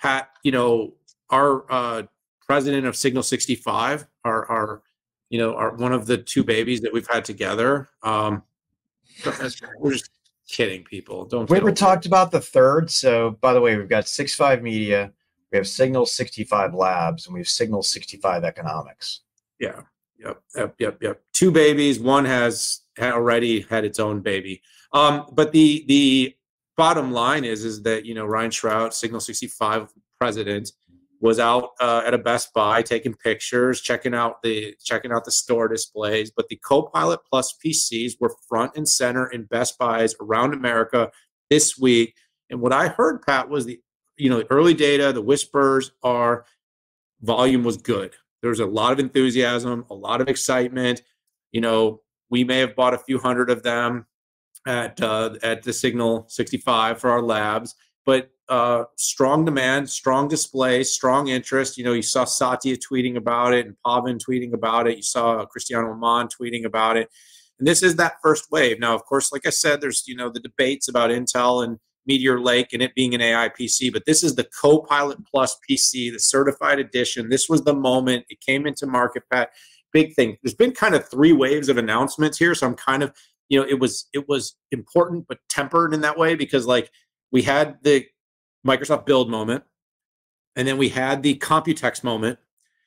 Pat, you know, our uh, president of Signal 65, our, our, you know, our one of the two babies that we've had together. Um, we're just kidding people. Don't. We ever talked about the third. So, by the way, we've got Six Five Media, we have Signal 65 Labs, and we have Signal 65 Economics. Yeah. Yep. Yep. Yep. Yep. Two babies. One has already had its own baby. Um, but the the bottom line is is that you know Ryan Shrout, Signal 65 president, was out uh, at a Best Buy taking pictures, checking out the checking out the store displays. But the Copilot Plus PCs were front and center in Best Buys around America this week. And what I heard, Pat, was the you know the early data. The whispers are volume was good. There was a lot of enthusiasm, a lot of excitement. You know, we may have bought a few hundred of them at uh, at the Signal 65 for our labs, but uh, strong demand, strong display, strong interest. You know, you saw Satya tweeting about it and Pavan tweeting about it. You saw Cristiano Amon tweeting about it. And this is that first wave. Now, of course, like I said, there's, you know, the debates about Intel and Meteor Lake and it being an AI PC, but this is the Copilot Plus PC, the certified edition. This was the moment it came into market, Pat. Big thing. There's been kind of three waves of announcements here. So I'm kind of, you know, it was it was important but tempered in that way because like we had the Microsoft build moment, and then we had the Computex moment,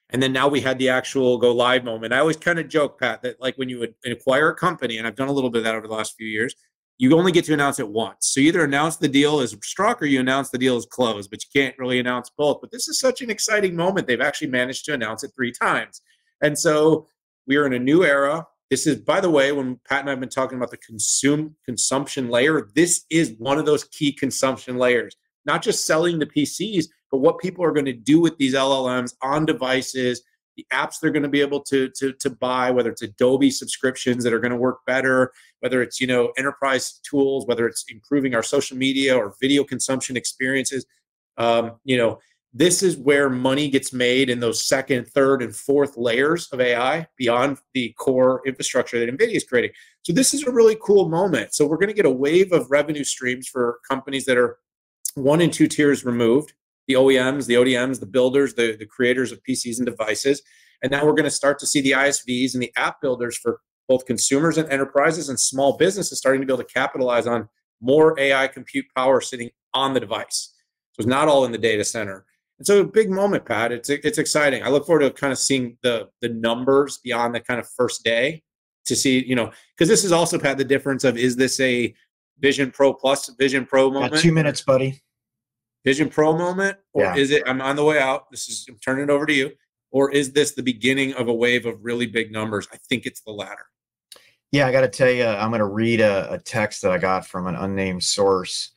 and then now we had the actual go live moment. I always kind of joke, Pat, that like when you would acquire a company, and I've done a little bit of that over the last few years, you only get to announce it once. So you either announce the deal is struck or you announce the deal is closed, but you can't really announce both. But this is such an exciting moment. They've actually managed to announce it three times. And so we are in a new era. This is, by the way, when Pat and I have been talking about the consume consumption layer, this is one of those key consumption layers not just selling the PCs, but what people are going to do with these LLMs on devices, the apps they're going to be able to, to, to buy, whether it's Adobe subscriptions that are going to work better, whether it's, you know, enterprise tools, whether it's improving our social media or video consumption experiences. Um, you know, this is where money gets made in those second, third, and fourth layers of AI beyond the core infrastructure that NVIDIA is creating. So this is a really cool moment. So we're going to get a wave of revenue streams for companies that are one and two tiers removed the OEMs, the ODMs, the builders, the, the creators of PCs and devices. And now we're going to start to see the ISVs and the app builders for both consumers and enterprises and small businesses starting to be able to capitalize on more AI compute power sitting on the device. So it's not all in the data center. And so a big moment, Pat. It's it's exciting. I look forward to kind of seeing the the numbers beyond the kind of first day to see, you know, because this is also Pat the difference of is this a Vision Pro Plus, Vision Pro moment. Got two minutes, buddy. Vision Pro moment, or yeah. is it? I'm on the way out. This is I'm turning it over to you. Or is this the beginning of a wave of really big numbers? I think it's the latter. Yeah, I got to tell you, I'm going to read a, a, text that I got from an unnamed source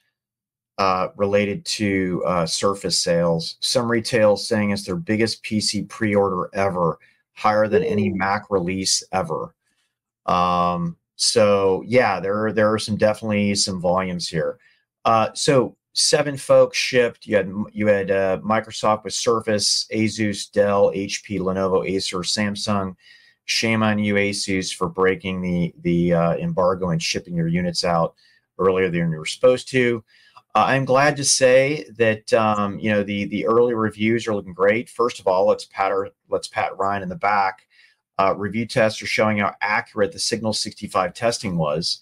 uh, related to uh, Surface sales. Some retail saying it's their biggest PC pre-order ever, higher than any Mac release ever. Um, so yeah, there are there are some definitely some volumes here. Uh, so seven folks shipped. You had you had uh, Microsoft with Surface, Asus, Dell, HP, Lenovo, Acer, Samsung. Shame on you, Asus, for breaking the the uh, embargo and shipping your units out earlier than you were supposed to. Uh, I'm glad to say that um, you know the the early reviews are looking great. First of all, let's pat our, let's pat Ryan in the back uh, review tests are showing how accurate the Signal 65 testing was.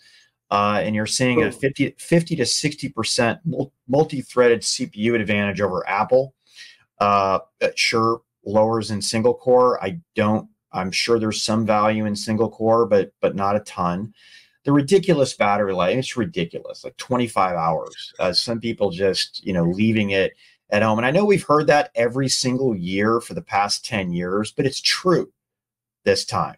Uh, and you're seeing a 50, 50 to 60% multi-threaded CPU advantage over Apple. Uh, sure, lowers in single core. I don't, I'm sure there's some value in single core, but but not a ton. The ridiculous battery life, it's ridiculous, like 25 hours. Uh, some people just, you know, leaving it at home. And I know we've heard that every single year for the past 10 years, but it's true this time.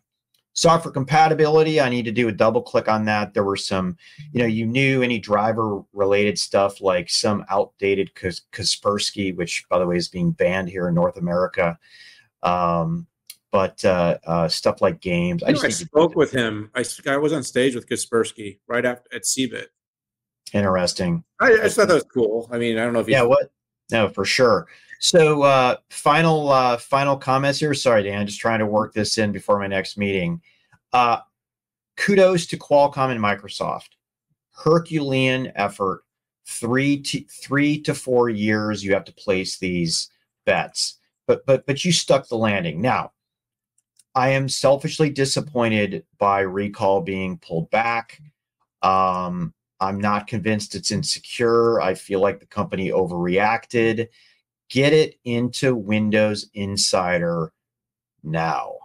Software compatibility, I need to do a double click on that. There were some, you know, you knew any driver related stuff like some outdated Kaspersky, which by the way is being banned here in North America. Um, but uh, uh, stuff like games. I, just I spoke with him. I, I was on stage with Kaspersky right after at CeBIT. Interesting. I, I just thought that was cool. I mean, I don't know if you yeah, what? No, for sure. So uh, final uh, final comments here. Sorry, Dan, just trying to work this in before my next meeting. Uh, kudos to Qualcomm and Microsoft. Herculean effort three to three to four years you have to place these bets. But but but you stuck the landing. Now, I am selfishly disappointed by recall being pulled back. Um, I'm not convinced it's insecure. I feel like the company overreacted. Get it into Windows Insider now.